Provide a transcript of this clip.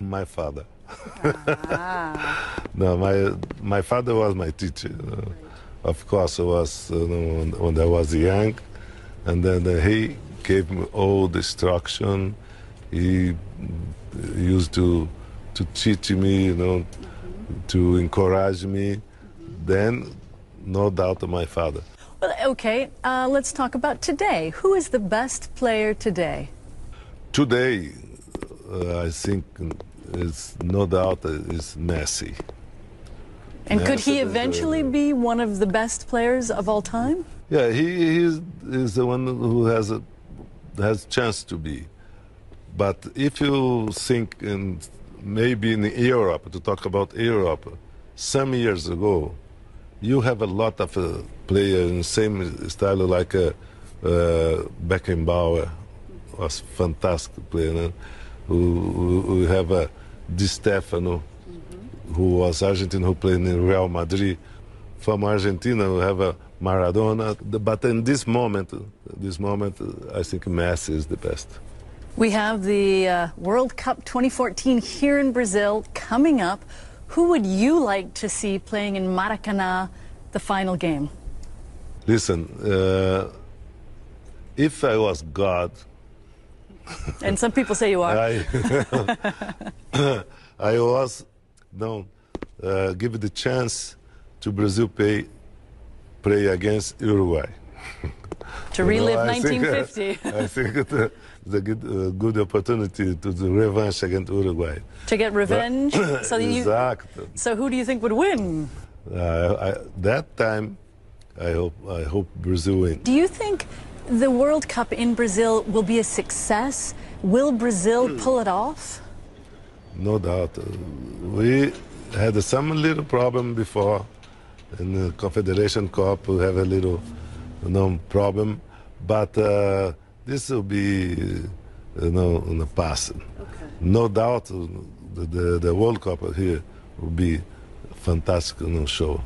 My father. Ah. No, my my father was my teacher. Uh, of course, I was uh, when, when I was young, and then uh, he gave me all the instruction. He used to to teach me, you know, to encourage me. Then, no doubt, my father. Well, okay, uh, let's talk about today. Who is the best player today? Today, I think it's no doubt is Messi. And could he is, uh, eventually be one of the best players of all time? Yeah, he is is the one who has a has chance to be. But if you think in maybe in Europe to talk about Europe, some years ago, you have a lot of uh, players in same style like uh, uh, Beckenbauer was fantastic player. No? Who, who, who have uh, Di Stefano, who was Argentine who played in Real Madrid. From Argentina, we have a Maradona. But in this moment, this moment, I think Messi is the best. We have the uh, World Cup 2014 here in Brazil coming up. Who would you like to see playing in Maracanã the final game? Listen, uh, if I was God, And some people say you are. I, I was no uh, give the chance to Brazil play play against Uruguay. to You know, relive I think, uh, 1950. I think it's a, it's a good, uh, good opportunity to do revenge against Uruguay. to get revenge. so, you, exactly. so who do you think would win? Uh, I, that time, I hope I hope Brazil win. Do you think the World Cup in Brazil will be a success? Will Brazil pull it off? No doubt. We had some little problem before in the Confederation Cup. We have a little, you know, problem, but uh, this will be, you know, in the past. No doubt, the, the the World Cup here will be a fantastic you know, show.